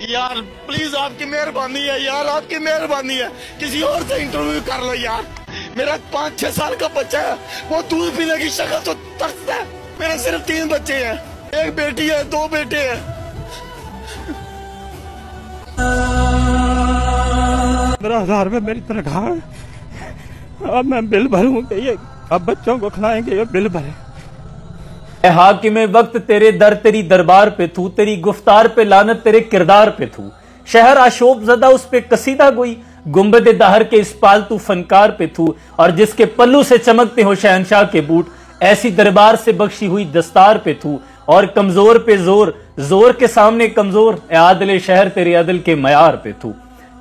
یار پلیز آپ کی مہربانی ہے، یار، آپ کی مہربانی ہے۔ کسی اور سے انٹرویو کر لو یار۔ میرا پانچ چھ سال کا بچہ ہے۔ وہ دودھ پینے کی شکل تو ترستا ہے۔ میرے صرف تین بچے ہیں۔ ایک بیٹی ہے، دو بیٹے ہیں۔ میرا ہزار میں میری تنخواہ اب میں بل بھروں گے اب بچوں کو کھلائیں گے، یہ بل بھریں۔ اے حاکم وقت تیرے در تیری دربار پہ تھو، تیری گفتار پہ لانت تیرے کردار پہ تھو۔ شہر آشوب زدہ اس پہ قصیدہ گوئی گمبد دہر کے اس پالتو فنکار پہ تھو۔ اور جس کے پلو سے چمکتے ہو شہنشاہ کے بوٹ، ایسی دربار سے بخشی ہوئی دستار پہ تھو۔ اور کمزور پہ زور زور کے سامنے کمزور، اے عادل شہر تیرے عدل کے معیار پہ تھو۔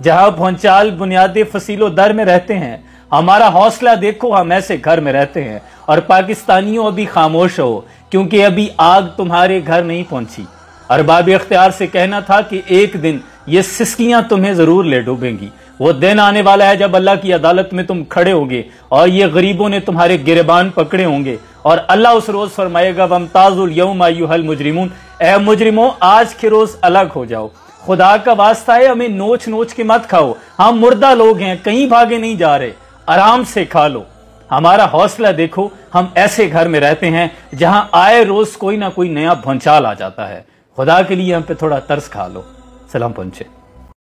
جہاں پہنچال بنیادی فصیل و در میں رہتے ہیں ہمارا حوصلہ دیکھو ہم ایسے گھر میں رہتے ہیں اور پاکستانیوں ابھی خاموش ہو کیونکہ ابھی آگ تمہارے گھر نہیں پہنچی۔ ارباب اختیار سے کہنا تھا کہ ایک دن یہ سسکیاں تمہیں ضرور لے ڈوبیں گی۔ وہ دن آنے والا ہے جب اللہ کی عدالت میں تم کھڑے ہوگے اور یہ غریبوں نے تمہارے گربان پکڑے ہوں گے اور اللہ اس روز فرمائے گا ومتاز الیوم ایوہ المجرمون اے مجرموں، آج کے روز الگ ہو جاؤ۔ خدا کا واسطہ ہے، ہمیں نوچ نوچ کے مت کھاؤ۔ ہم مردہ لوگ ہیں، کہیں بھاگے نہیں جا رہے۔ آرام سے کھا لو۔ ہمارا حوصلہ دیکھو، ہم ایسے گھر میں رہتے ہیں جہاں آئے روز کوئی نہ کوئی نیا بھنچال آ جاتا ہے۔ خدا کے لیے ہم پہ تھوڑا ترس کھا لو۔ سلام پہنچے۔